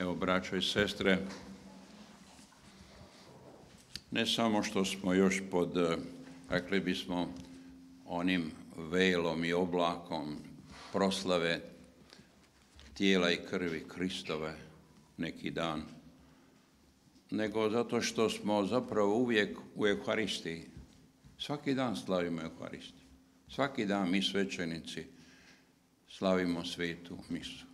Evo, braćo i sestre, ne samo što smo još pod, eh, rekli bismo, onim velom i oblakom proslave tijela i krvi Kristove neki dan, nego zato što smo zapravo uvijek u Euharistiji. Svaki dan slavimo Euharistiju. Svaki dan mi svećenici slavimo svetu misu.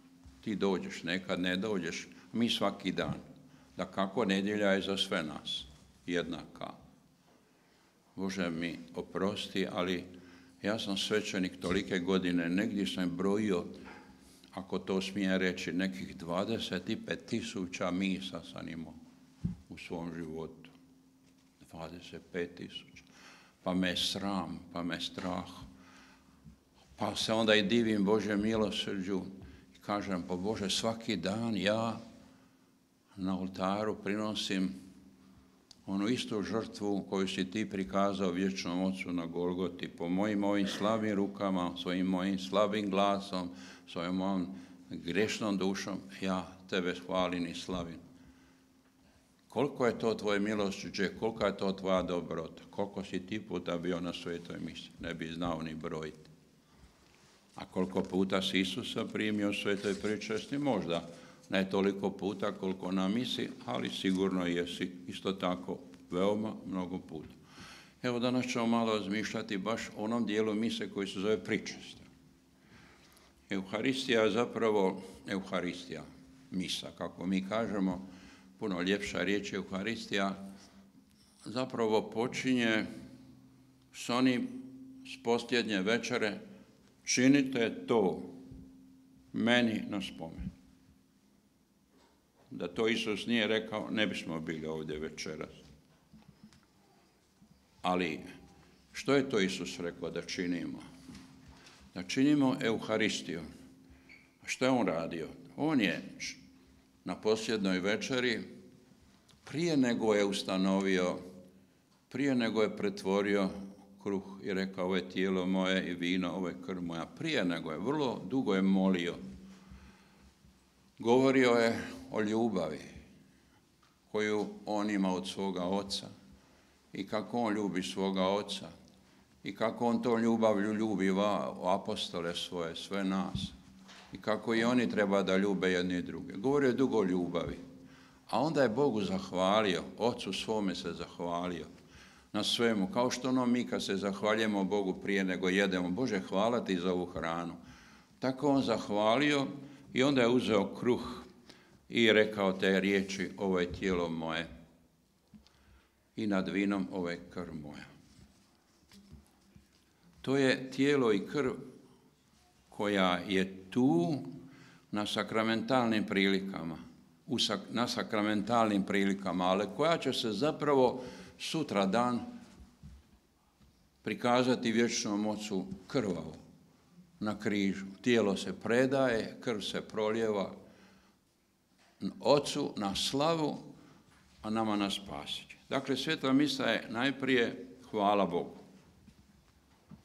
Ti dođeš, nekad ne dođeš, mi svaki dan. Da kako nedjelja je za sve nas jednaka. Bože mi oprosti, ali ja sam svećenik tolike godine, negdje sam brojio, ako to smije reći, nekih 25 tisuća misa sam imao u svom životu. 25 tisuća. Pa me sram, pa me strah. Pa se onda i divim Bože milosrđu i kažem, pa Bože, svaki dan ja na oltaru prinosim onu istu žrtvu koju si ti prikazao vječnom ocu na Golgoti, po mojim ovim slabim rukama, svojim mojim slabim glasom, svojom mojom grešnom dušom, ja tebe hvalim i slavim. Koliko je to tvoje milošće, kolika je to tvoja dobrota, koliko si ti puta bio na svetoj misi, ne bi znao ni brojiti. A koliko puta si Isusa primio svetoj pričesti, možda ne toliko puta koliko na misi, ali sigurno jesi isto tako veoma mnogo puta. Evo danas ćemo malo razmišljati baš o onom dijelu mise koji se zove pričest. Euharistija je zapravo Euharistija, misa, kako mi kažemo, puno ljepša riječ Euharistija, zapravo počinje s onim s posljednje večere, činite to meni na spomen da to Isus nije rekao, ne bismo bili ovdje večeras. Ali što je to Isus rekao da činimo? Da činimo Euharistiju. Što je on radio? On je na posljednoj večeri, prije nego je ustanovio, prije nego je pretvorio kruh i rekao ovo je tijelo moje i vino, ovo je krv moja, prije nego je, vrlo dugo je molio. Govorio je o ljubavi koju on ima od svoga oca i kako on ljubi svoga oca i kako on to ljubavlju ljubi apostole svoje, sve nas i kako i oni treba da ljube jedni druge. Govorio je dugo o ljubavi. A onda je Bogu zahvalio, Ocu svome se zahvalio na svemu. Kao što ono mi kad se zahvaljujemo Bogu prije nego jedemo, Bože hvala ti za ovu hranu. Tako on zahvalio i onda je uzeo kruh i rekao te riječi, ovo je tijelo moje i nad vinom ovo je krv moja. To je tijelo i krv koja je tu na sakramentalnim prilikama, na sakramentalnim prilikama, ali koja će se zapravo sutra dan prikazati vječnom ocu krvavo na križu. Tijelo se predaje, krv se proljeva, Ocu na slavu, a nama na spasić. Dakle, sveta misa je najprije hvala Bogu.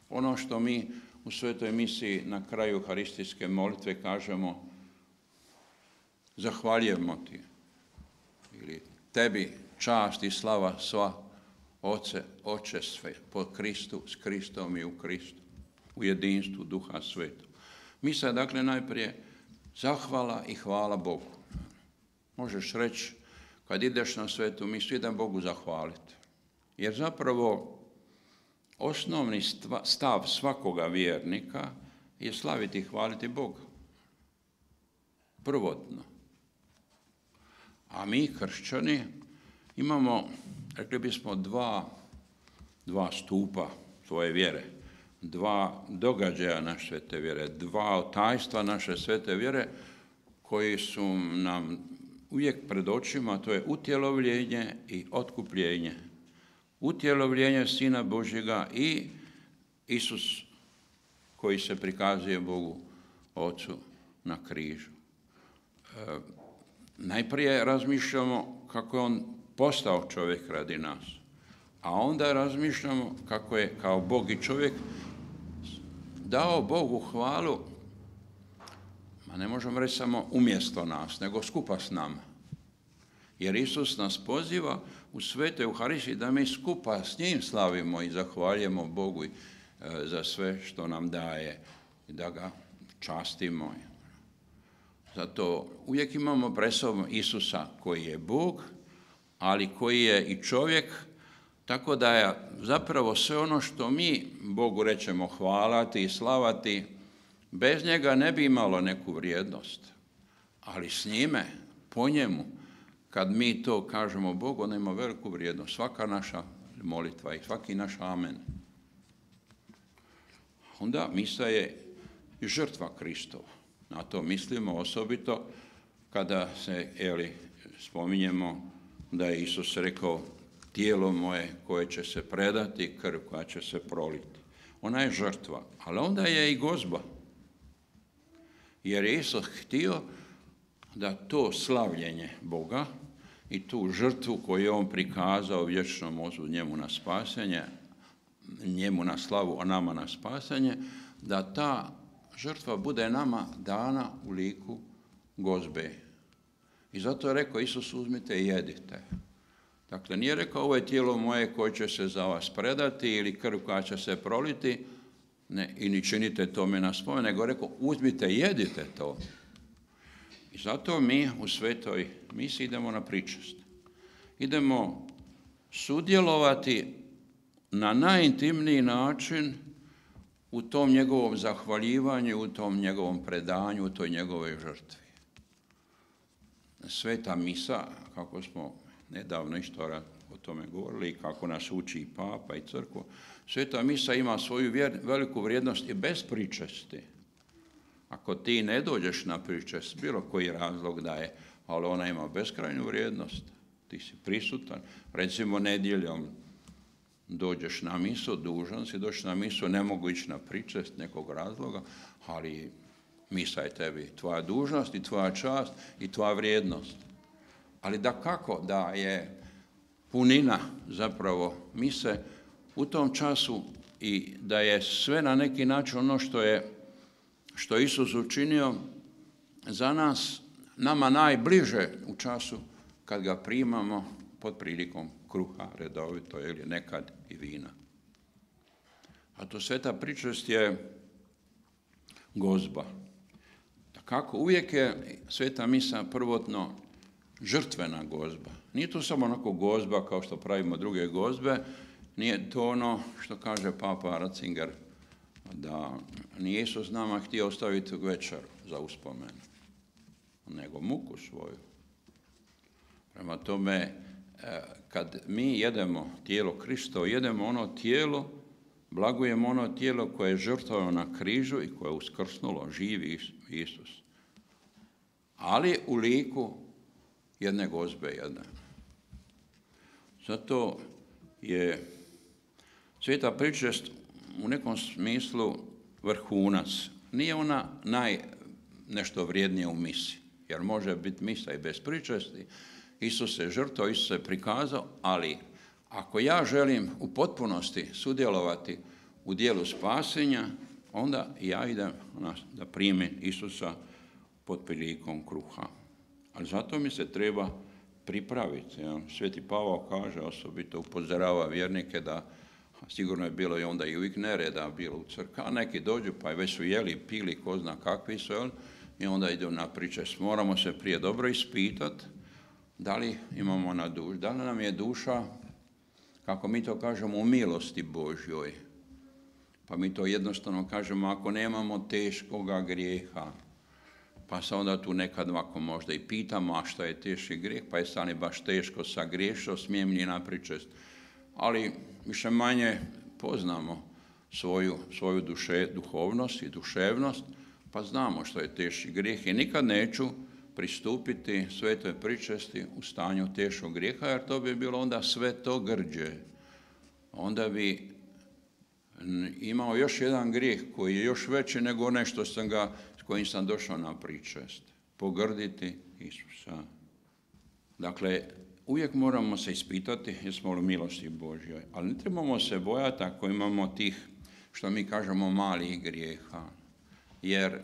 Ono što mi u svetoj misiji na kraju haristijske molitve kažemo zahvaljujemo ti ili tebi čast i slava sva Oce, Oče sve, po Kristu, s Kristom i u Kristu, u jedinstvu Duha Svetog. Misa je dakle najprije zahvala i hvala Bogu. Možeš reći, kad ideš na svetu misu, idem Bogu zahvaliti. Jer zapravo osnovni stav svakoga vjernika je slaviti i hvaliti Boga. Prvotno. A mi, kršćani, imamo, rekli bismo, dva, dva stupa svoje vjere, dva događaja naše svete vjere, dva tajstva naše svete vjere, koji su nam uvijek pred očima, to je utjelovljenje i otkupljenje. Utjelovljenje Sina Božjega i Isus koji se prikazuje Bogu Ocu na križu. E, najprije razmišljamo kako je On postao čovjek radi nas, a onda razmišljamo kako je kao Bog i čovjek dao Bogu hvalu Ma ne možemo reći samo umjesto nas, nego skupa s nama. Jer Isus nas poziva u svete Euharistiji da mi skupa s njim slavimo i zahvaljujemo Bogu e, za sve što nam daje i da ga častimo. Zato uvijek imamo pred Isusa koji je Bog, ali koji je i čovjek, tako da je zapravo sve ono što mi Bogu rećemo hvalati i slavati, bez njega ne bi imalo neku vrijednost. Ali s njime, po njemu, kad mi to kažemo Bogu, ona ima veliku vrijednost. Svaka naša molitva i svaki naš amen. Onda misa je žrtva Kristova. Na to mislimo osobito kada se eli, spominjemo da je Isus rekao tijelo moje koje će se predati, krv koja će se proliti. Ona je žrtva, ali onda je i gozba. Jer je Isus htio da to slavljenje Boga i tu žrtvu koju je on prikazao vječnom mozu njemu na spasenje, njemu na slavu, a nama na spasanje, da ta žrtva bude nama dana u liku gozbe. I zato je rekao Isus uzmite i jedite. Dakle, nije rekao ovo je tijelo moje koje će se za vas predati ili krv koja će se proliti ne, i ni činite tome na spomen, nego rekao uzmite jedite to. I zato mi u svetoj misiji idemo na pričest. Idemo sudjelovati na najintimniji način u tom njegovom zahvaljivanju, u tom njegovom predanju, u toj njegovoj žrtvi. Sveta misa, kako smo nedavno isto o tome govorili, kako nas uči i papa i crkva, sveta misa ima svoju veliku vrijednost i bez pričesti. Ako ti ne dođeš na pričest, bilo koji razlog da je, ali ona ima beskrajnu vrijednost, ti si prisutan, recimo nedjeljom, dođeš na misu, dužan si doći na misu, ne mogu ići na pričest nekog razloga, ali misa je tebi tvoja dužnost i tvoja čast i tvoja vrijednost. Ali da kako da je punina zapravo mise u tom času i da je sve na neki način ono što je što je Isus učinio za nas, nama najbliže u času kad ga primamo pod prilikom kruha redovito ili nekad i vina. A to sveta pričest je gozba. Kako uvijek je sveta misa prvotno žrtvena gozba. Nije to samo onako gozba kao što pravimo druge gozbe, nije to ono što kaže papa Ratzinger, da nije Isus nama htio ostaviti večer za uspomen, nego muku svoju. Prema tome, E, kad mi jedemo tijelo Kristo, jedemo ono tijelo, blagujemo ono tijelo koje je žrtvovano na križu i koje je uskrsnulo, živi Isus. Ali u liku jedne gozbe jedne. Zato je sveta pričest u nekom smislu vrhunac. Nije ona naj nešto vrijednije u misi, jer može biti misa i bez pričesti, Isus se žrtvo, Isus se prikazao, ali ako ja želim u potpunosti sudjelovati u dijelu spasenja, onda ja idem da primim Isusa pod prilikom kruha. Ali zato mi se treba pripraviti. Sveti Pavao kaže, osobito upozorava vjernike da sigurno je bilo i onda i uvijek nereda bilo u crkvi, a neki dođu pa već su jeli, pili, ko zna kakvi su, i onda idu na priče. Moramo se prije dobro ispitati da li imamo na duš, da li nam je duša, kako mi to kažemo, u milosti Božjoj. Pa mi to jednostavno kažemo, ako nemamo teškoga grijeha, pa se onda tu nekad ovako možda i pitamo, a šta je teški grijeh, pa je stani baš teško sa griješo, smijem li napričest. Ali više manje poznamo svoju, svoju duše, duhovnost i duševnost, pa znamo što je teški grijeh i nikad neću pristupiti svetoj pričesti u stanju teškog grijeha, jer to bi bilo onda sve to grđe. Onda bi imao još jedan grijeh koji je još veći nego onaj što sam ga, s kojim sam došao na pričest. Pogrditi Isusa. Dakle, uvijek moramo se ispitati jesmo li milosti Božjoj, ali ne trebamo se bojati ako imamo tih, što mi kažemo, malih grijeha. Jer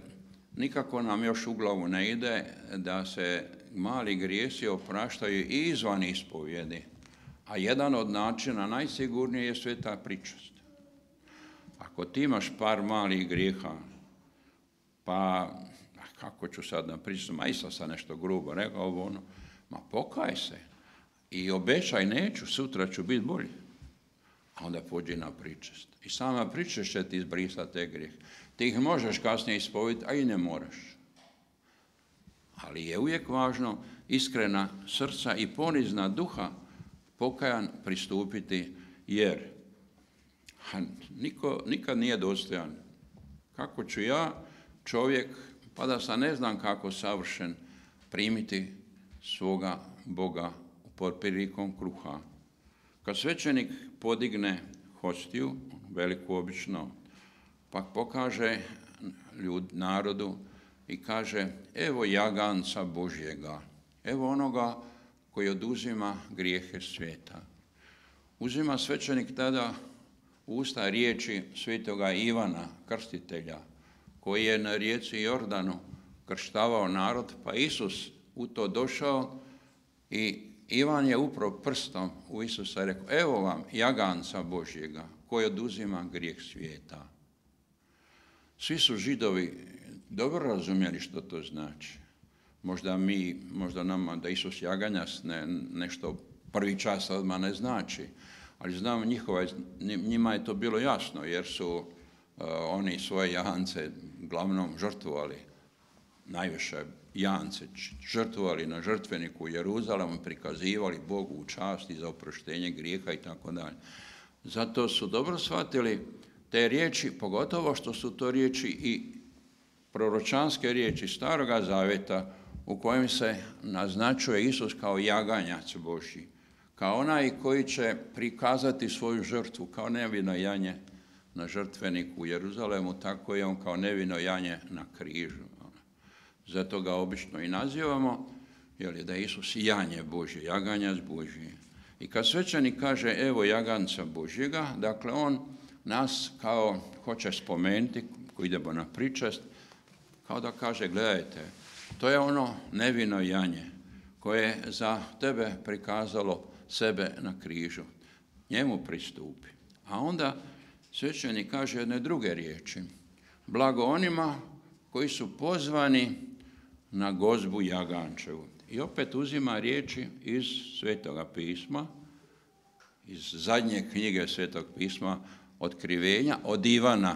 nikako nam još u glavu ne ide da se mali grijesi opraštaju i izvan ispovjedi. A jedan od načina najsigurnije je sveta pričast. Ako ti imaš par malih grijeha, pa kako ću sad napričati, ma isto sam nešto grubo rekao ono, ma pokaj se i obećaj neću, sutra ću biti bolji. A onda pođi na pričest. I sama pričest će ti izbrisati te grijeh. Ti ih možeš kasnije ispoviti, a i ne moraš. Ali je uvijek važno iskrena srca i ponizna duha pokajan pristupiti, jer niko nikad nije dostojan. Kako ću ja, čovjek, pa da sam ne znam kako savršen, primiti svoga Boga pod prilikom kruha. Kad svećenik podigne hostiju, veliku obično, pa pokaže ljud, narodu i kaže evo jaganca Božjega, evo onoga koji oduzima grijehe svijeta. Uzima svećenik tada usta riječi svetoga Ivana, krstitelja, koji je na rijeci Jordanu krštavao narod, pa Isus u to došao i Ivan je upravo prstom u Isusa i rekao, evo vam jaganca Božjega koji oduzima grijeh svijeta. Svi su židovi dobro razumjeli što to znači. Možda mi, možda nama da Isus jaganjas ne, nešto prvi čas odmah ne znači, ali znam njihova, njima je to bilo jasno jer su uh, oni svoje jahance glavnom žrtvovali, najviše jance žrtvovali na žrtveniku u Jeruzalemu, prikazivali Bogu u časti za oproštenje grijeha i tako dalje. Zato su dobro shvatili te riječi, pogotovo što su to riječi i proročanske riječi Staroga Zaveta u kojem se naznačuje Isus kao jaganjac Božji, kao onaj koji će prikazati svoju žrtvu kao nevino janje na žrtveniku u Jeruzalemu, tako je on kao nevino janje na križu. Zato ga obično i nazivamo, jer je da je Isus janje Božje, jaganjac Božji. I kad svećanik kaže evo jaganca Božjega, dakle on nas kao hoće spomenuti, ko idemo na pričast, kao da kaže gledajte, to je ono nevino janje koje je za tebe prikazalo sebe na križu. Njemu pristupi. A onda svećanik kaže jedne druge riječi. Blago onima koji su pozvani na gozbu Jagančevu. I opet uzima riječi iz Svetoga pisma, iz zadnje knjige Svetog pisma, otkrivenja od Ivana,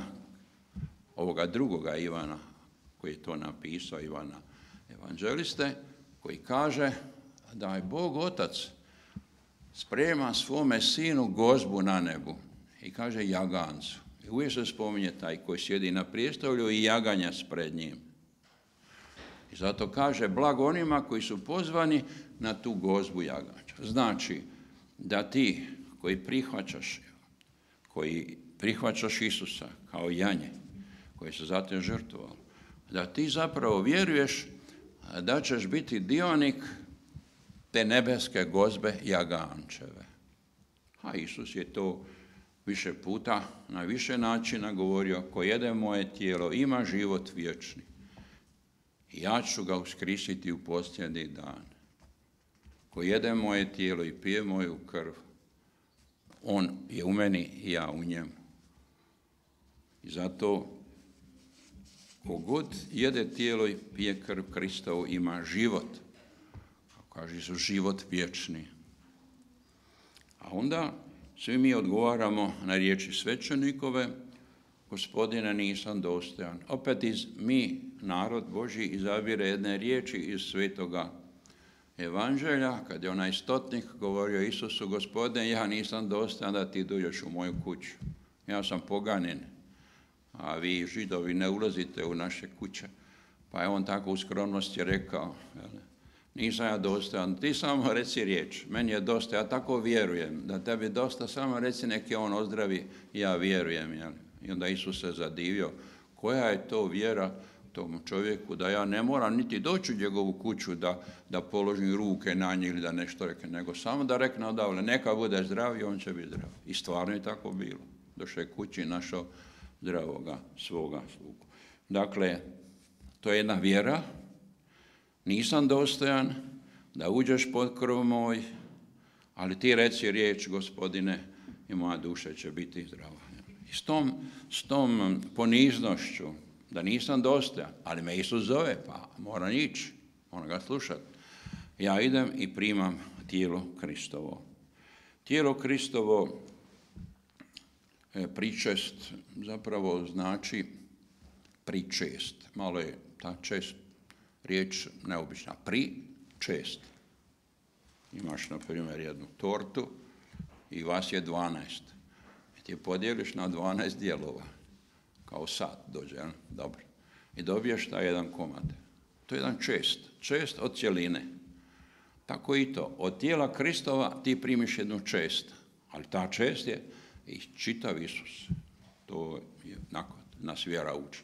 ovoga drugoga Ivana, koji je to napisao, Ivana evanđeliste, koji kaže da je Bog Otac sprema svome sinu gozbu na nebu i kaže jagancu. I uvijek se spominje taj koji sjedi na prijestolju i jaganja pred njim. I zato kaže blago onima koji su pozvani na tu gozbu jaganča. Znači da ti koji prihvaćaš, koji prihvaćaš Isusa kao janje, koji se zatim žrtvovao, da ti zapravo vjeruješ da ćeš biti dionik te nebeske gozbe jagančeve. A Isus je to više puta, na više načina govorio, ko jede moje tijelo ima život vječni. Ja ću ga uskrisiti u posljednji dan. Ko jede moje tijelo i pije moju krv, on je u meni i ja u njemu. I zato kogod jede tijelo i pije krv Kristovu ima život. Kaže su život vječni. A onda svi mi odgovaramo na riječi svećenikove, gospodine nisam dostojan. Opet iz, mi, narod Boži, izabire jedne riječi iz svetoga evanđelja, kad je onaj stotnik govorio Isusu, gospodine, ja nisam dostojan da ti dođeš u moju kuću. Ja sam poganin, a vi židovi ne ulazite u naše kuće. Pa je on tako u skromnosti rekao, nisam ja dostojan, ti samo reci riječ, meni je dosta, ja tako vjerujem, da tebi dosta, samo reci neki on ozdravi, ja vjerujem. Jel? I onda Isus se zadivio, koja je to vjera tom čovjeku, da ja ne moram niti doći u njegovu kuću da, da položim ruke na njih ili da nešto rekne, nego samo da rekne odavle, neka bude zdrav i on će biti zdrav. I stvarno je tako bilo. Došao je kući i našao zdravoga svoga slugu. Dakle, To je jedna vjera. Nisam dostojan da uđeš pod krov moj, ali ti reci riječ, gospodine, i moja duša će biti zdrava. I s tom, s tom poniznošću, da nisam dostojan, ali me Isus zove, pa moram ići, moram ga slušati. Ja idem i primam tijelo Kristovo. Tijelo Kristovo e, pričest zapravo znači pričest. Malo je ta čest riječ neobična. Pričest. Imaš, na primjer, jednu tortu i vas je 12. Ti je podijeliš na 12 dijelova. Kao sat dođe, dobro. I dobiješ taj jedan komad. To je jedan čest. Čest od cjeline. Tako i to. Od tijela Kristova ti primiš jednu čest. Ali ta čest je i čitav Isus. To je nakon, nas vjera uči.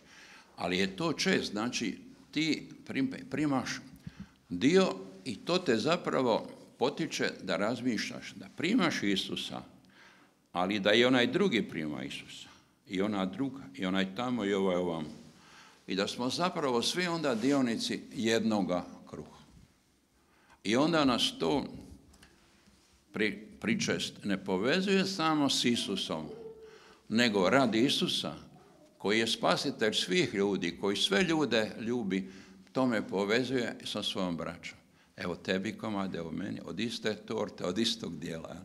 Ali je to čest, znači ti primaš dio i to te zapravo potiče da razmišljaš, da primaš Isusa, ali da i onaj drugi prima Isusa. I ona druga, i onaj tamo i ovaj ovam. I da smo zapravo svi onda dionici jednoga kruha. I onda nas to pri, pričest ne povezuje samo s Isusom, nego radi Isusa, koji je spasitelj svih ljudi, koji sve ljude ljubi, to me povezuje sa svojom braćom. Evo tebi komade, evo meni, od iste torte, od istog dijela.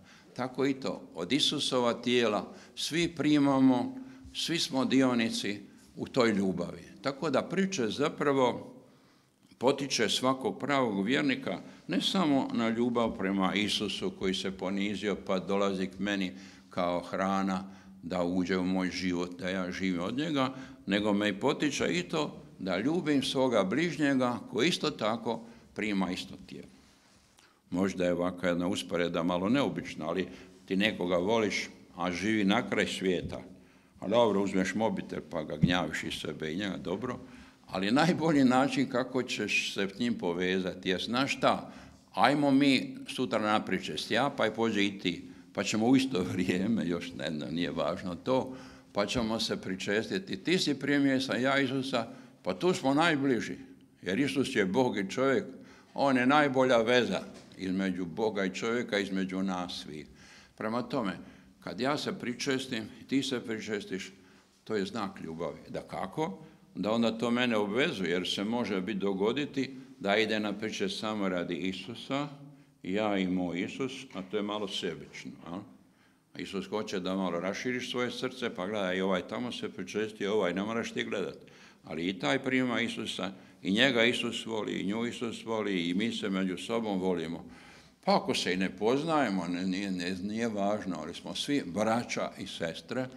Tako i to, od Isusova tijela svi primamo, svi smo dionici u toj ljubavi. Tako da priče zapravo potiče svakog pravog vjernika ne samo na ljubav prema Isusu koji se ponizio pa dolazi k meni kao hrana da uđe u moj život, da ja živim od njega, nego me i potiče i to da ljubim svoga bližnjega koji isto tako prima isto tijelo. Možda je ovakva jedna usporeda malo neobična, ali ti nekoga voliš, a živi na kraj svijeta. A dobro, uzmeš mobitel pa ga gnjaviš iz sebe i njega, dobro. Ali najbolji način kako ćeš se s njim povezati je, znaš šta, ajmo mi sutra napriče ja, pa i pođe i ti. Pa ćemo u isto vrijeme, još ne, nije važno to, pa ćemo se pričestiti. Ti si primio sam ja Isusa, pa tu smo najbliži. Jer Isus je Bog i čovjek, on je najbolja veza između Boga i čovjeka, između nas svih. Prema tome, kad ja se pričestim, ti se pričestiš, to je znak ljubavi. Da kako? Da onda to mene obvezuje, jer se može biti dogoditi da ide na priče samo radi Isusa, ja i moj Isus, a to je malo sebično. Isus hoće da malo raširiš svoje srce, pa gledaj, i ovaj tamo se pričesti, ovaj ne moraš ti gledati. Ali i taj prima Isusa, i njega Isus voli, i nju Isus voli, i mi se među sobom volimo. Pa ako se i ne poznajemo, nije, važno, ali smo svi braća i sestre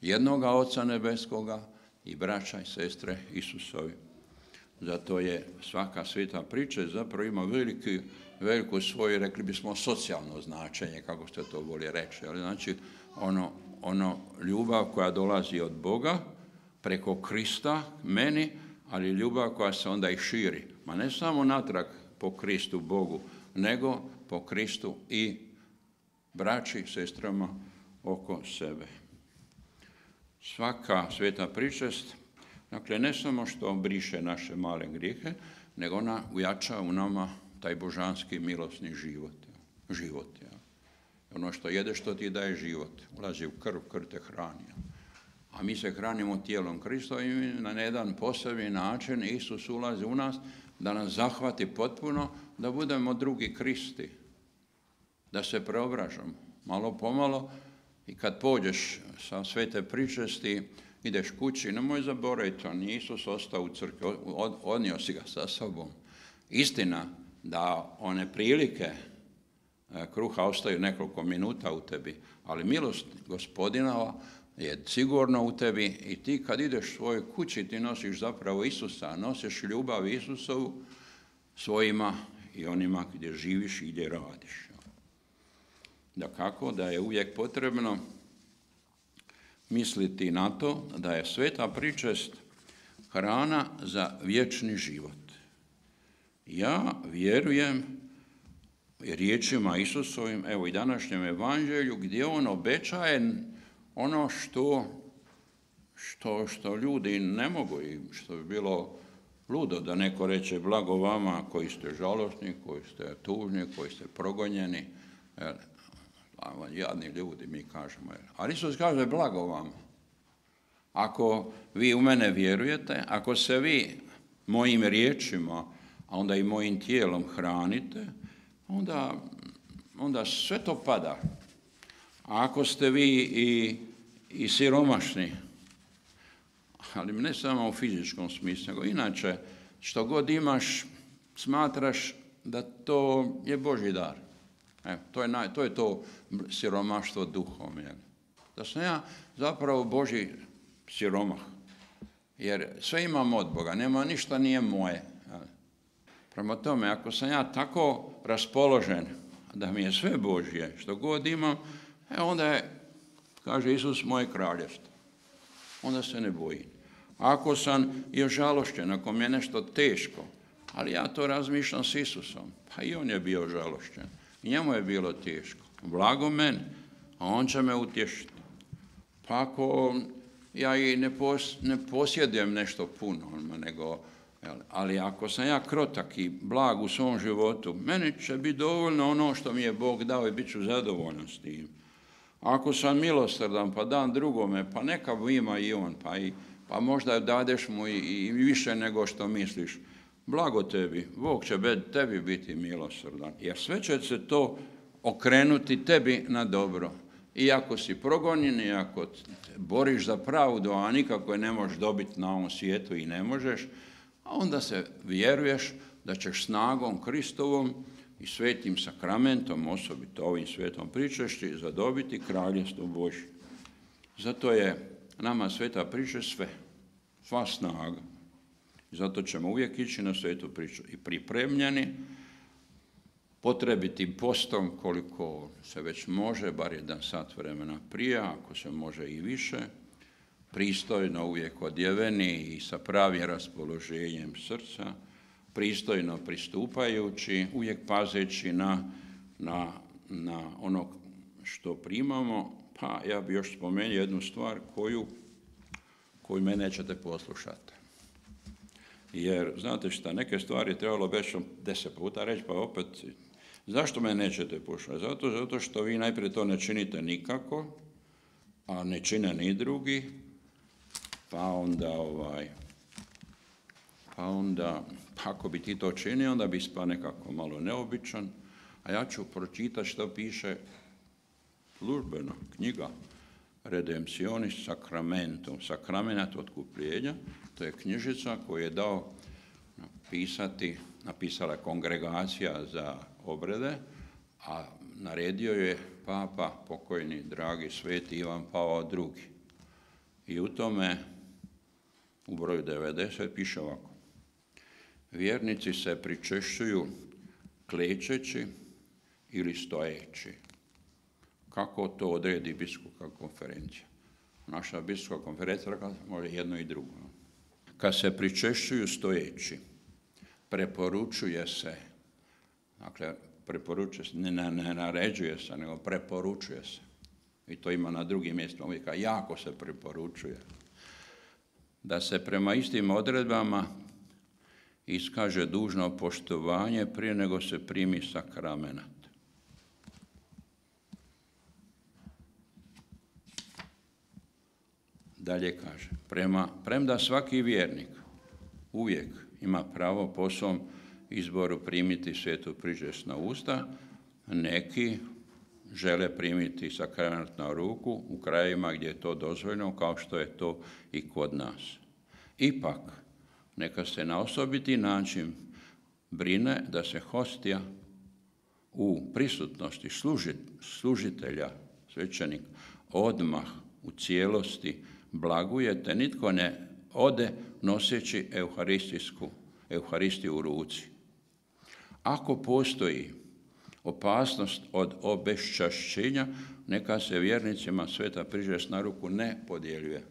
jednoga Oca Nebeskoga i braća i sestre Isusovi. Zato je svaka svita priča zapravo ima veliki, veliku svoju, rekli bismo, socijalno značenje, kako ste to voli reći. Ali znači, ono, ono ljubav koja dolazi od Boga preko Krista meni, ali ljubav koja se onda i širi. Ma ne samo natrag po Kristu Bogu, nego po Kristu i braći, sestrama oko sebe. Svaka sveta pričest, dakle ne samo što briše naše male grijehe, nego ona ujača u nama taj božanski milosni život. Život, ja. Ono što jede što ti daje život, ulazi u krv, krv te hrani. A mi se hranimo tijelom Krista i na jedan posebni način Isus ulazi u nas da nas zahvati potpuno, da budemo drugi Kristi, da se preobražamo malo pomalo i kad pođeš sa svete pričesti, ideš kući, nemoj zaboraviti, on Isus ostao u crkvi, odnio si ga sa sobom. Istina da one prilike e, kruha ostaju nekoliko minuta u tebi, ali milost gospodinova je sigurno u tebi i ti kad ideš svojoj kući ti nosiš zapravo Isusa, nosiš ljubav Isusovu svojima i onima gdje živiš i gdje radiš. Da kako? Da je uvijek potrebno misliti na to da je sveta pričest hrana za vječni život. Ja vjerujem riječima Isusovim, evo i današnjem evanđelju, gdje on obećaje ono što, što, što ljudi ne mogu i što bi bilo ludo da neko reče blago vama koji ste žalostni, koji ste tužni, koji ste progonjeni. Jel? Jadni ljudi, mi kažemo. Ali Isus kaže blago vama. Ako vi u mene vjerujete, ako se vi mojim riječima, a onda i mojim tijelom hranite, onda, onda sve to pada. A ako ste vi i, i siromašni, ali ne samo u fizičkom smislu, nego inače, što god imaš, smatraš da to je Boži dar. E, to, je to siromaštvo duhom. Da sam ja zapravo Boži siromah. Jer sve imam od Boga, nema ništa nije moje. Prema tome, ako sam ja tako raspoložen da mi je sve Božje, što god imam, e onda je, kaže Isus, moje kraljevstvo. Onda se ne bojim. Ako sam još žalošćen, ako mi je nešto teško, ali ja to razmišljam s Isusom, pa i on je bio žalošćen. Njemu je bilo teško. Blago meni, a on će me utješiti. Pa ako ja i ne, ne posjedujem nešto puno, nego, ali ako sam ja krotak i blag u svom životu, meni će biti dovoljno ono što mi je Bog dao i bit ću zadovoljan s tim. Ako sam milosrdan, pa dan drugome, pa neka ima i on, pa, i, pa možda dadeš mu i, više nego što misliš. Blago tebi, Bog će tebi biti milosrdan, jer sve će se to okrenuti tebi na dobro. I ako si progonjen, i ako boriš za pravdu, a nikako je ne možeš dobiti na ovom svijetu i ne možeš, a onda se vjeruješ da ćeš snagom Kristovom i svetim sakramentom, osobito ovim svetom pričešći, zadobiti kraljevstvo Božje. Zato je nama sveta priča sve, sva snaga. Zato ćemo uvijek ići na svetu priču i pripremljeni, potrebitim postom koliko se već može, bar jedan sat vremena prije, ako se može i više, pristojno uvijek odjeveni i sa pravim raspoloženjem srca, pristojno pristupajući, uvijek pazeći na, na, na ono što primamo, pa ja bi još spomenuo jednu stvar koju, koju me nećete poslušati. Jer, znate šta, neke stvari trebalo već deset puta reći, pa opet Zašto me nećete pušati? Zato, zato što vi najprije to ne činite nikako, a ne čine ni drugi, pa onda ovaj, pa onda, ako bi ti to činio, onda bi spa nekako malo neobičan, a ja ću pročitati što piše službeno, knjiga Redemptionis Sacramentum, sakramenat otkupljenja, to je knjižica koju je dao napisati, napisala kongregacija za obrede, a naredio je papa, pokojni, dragi, sveti Ivan Pavao II. I u tome, u broju 90, piše ovako. Vjernici se pričešćuju klečeći ili stojeći. Kako to odredi biskupska konferencija? Naša biskupska konferencija može jedno i drugo. Kad se pričešćuju stojeći, preporučuje se Dakle, preporučuje se, ne, ne, naređuje se, nego preporučuje se. I to ima na drugim mjestima uvijek, jako se preporučuje. Da se prema istim odredbama iskaže dužno poštovanje prije nego se primi sakramenat. Dalje kaže, prema, premda svaki vjernik uvijek ima pravo po svom izboru primiti svetu prižest na usta, neki žele primiti sakrament na ruku u krajevima gdje je to dozvoljeno, kao što je to i kod nas. Ipak, neka se na osobiti način brine da se hostija u prisutnosti služitelja, svećenik, odmah u cijelosti blaguje, te nitko ne ode noseći euharistiju u ruci. Ako postoji opasnost od obeščašćenja, neka se vjernicima sveta prižest na ruku ne podjeljuje.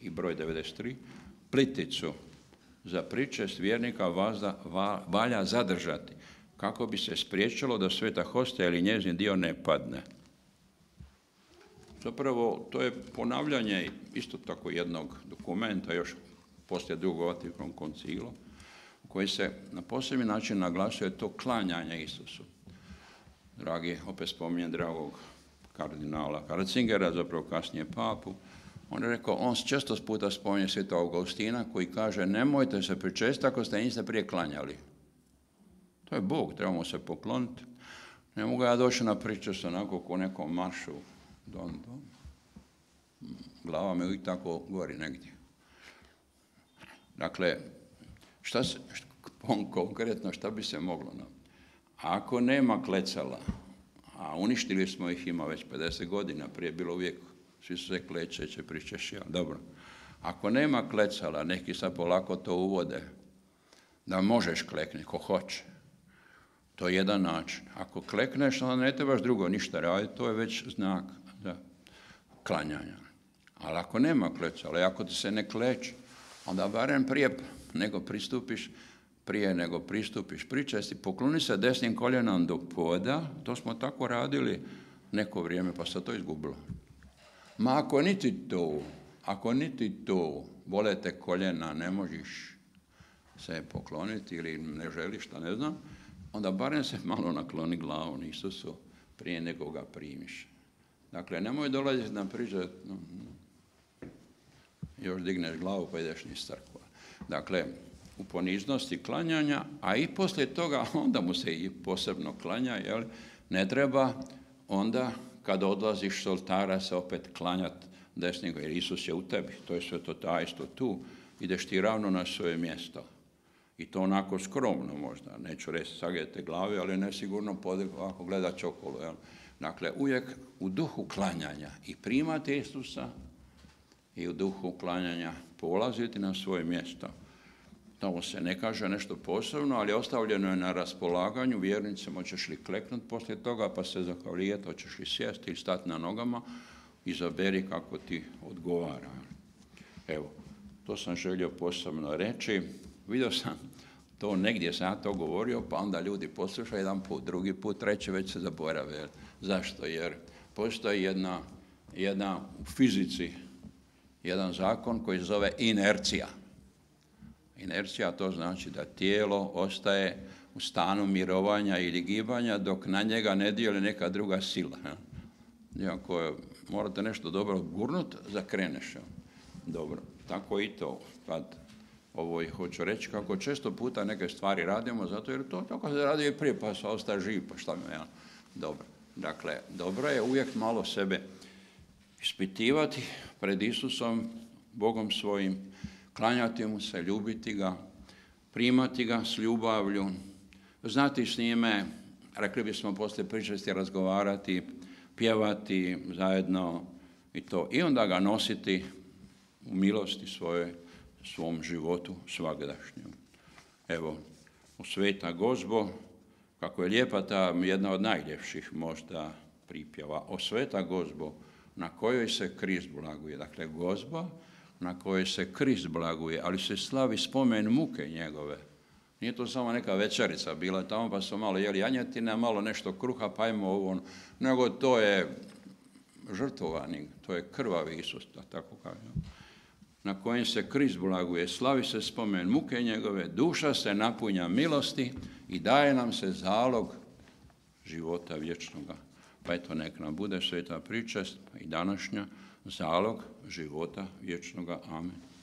I broj 93. Pliticu za pričest vjernika vazda, valja zadržati kako bi se spriječilo da sveta hosta ili njezin dio ne padne. Zapravo, to je ponavljanje isto tako jednog dokumenta još poslije drugog Vatikanskog koncila, koji se na posebni način naglasuje to klanjanje Isusu. Dragi, opet spominjem dragog kardinala Karcingera, zapravo kasnije papu, on je rekao, on često puta spominje sveta Augustina koji kaže nemojte se pričesti ako ste niste prije klanjali. To je Bog, trebamo se pokloniti. Ne mogu ja doći na priču sa onako ko nekom maršu. Don. Glava mi uvijek tako gori negdje. Dakle, šta se, konkretno šta bi se moglo? No? Ako nema klecala, a uništili smo ih ima već 50 godina, prije bilo uvijek, svi su se klečeće, pričešija, dobro. Ako nema klecala, neki sad polako to uvode, da možeš kleknuti, ko hoće. To je jedan način. Ako klekneš, onda ne trebaš drugo ništa raditi, to je već znak da, klanjanja. Ali ako nema klecala, ako ti se ne kleče, onda barem prije nego pristupiš, prije nego pristupiš pričesti, pokloni se desnim koljenom do poda, to smo tako radili neko vrijeme, pa se to izgubilo. Ma ako niti to, ako niti to, volete koljena, ne možeš se pokloniti ili ne želiš, šta ne znam, onda barem se malo nakloni glavom Isusu prije nego ga primiš. Dakle, nemoj dolaziti na no, još digneš glavu pa ideš niz crkva. Dakle, u poniznosti klanjanja, a i poslije toga onda mu se i posebno klanja, jel? Ne treba onda kad odlaziš s oltara se opet klanjati desnigo, jer Isus je u tebi, to je sve to tajstvo tu, ideš ti ravno na svoje mjesto. I to onako skromno možda, neću reći sagete glave, ali ne sigurno ako gleda okolo. Jel? Dakle, uvijek u duhu klanjanja i primati Isusa i u duhu klanjanja polaziti na svoje mjesto. Tamo se ne kaže nešto posebno, ali ostavljeno je na raspolaganju vjernicima, hoćeš li kleknuti poslije toga, pa se zahvalijeti, hoćeš li sjesti ili stati na nogama, izaberi kako ti odgovara. Evo, to sam želio posebno reći. Vidio sam to negdje sam to govorio, pa onda ljudi poslušaju jedan put, drugi put, treći već se zaborave. Zašto? Jer postoji jedna, jedna u fizici jedan zakon koji se zove inercija. Inercija to znači da tijelo ostaje u stanu mirovanja ili gibanja dok na njega ne dijeli neka druga sila. Iako morate nešto dobro gurnut, zakreneš. Dobro, tako i to. Kad ovo i hoću reći kako često puta neke stvari radimo, zato jer to tako se radi i prije, pa se ostaje živ, pa šta mi je. Dobro. Dakle, dobro je uvijek malo sebe ispitivati pred Isusom, Bogom svojim, klanjati mu se, ljubiti ga, primati ga s ljubavlju, znati s njime, rekli bismo poslije pričesti, razgovarati, pjevati zajedno i to. I onda ga nositi u milosti svoje, svom životu svagdašnjem. Evo, u Sveta Gozbo, kako je lijepa ta jedna od najljepših možda pripjeva, o Sveta Gozbo, na kojoj se Krist blaguje. Dakle, Gozba na kojoj se Krist blaguje, ali se slavi spomen muke njegove. Nije to samo neka večerica bila tamo, pa su malo jeli janjetine, malo nešto kruha, pa ajmo ovo, ono. nego to je žrtvovani, to je krvavi Isus, tako kažem. Na kojem se Krist blaguje, slavi se spomen muke njegove, duša se napunja milosti i daje nam se zalog života vječnoga. Pa eto, nek nam bude sveta pričest i današnja zalog života vječnoga. Amen.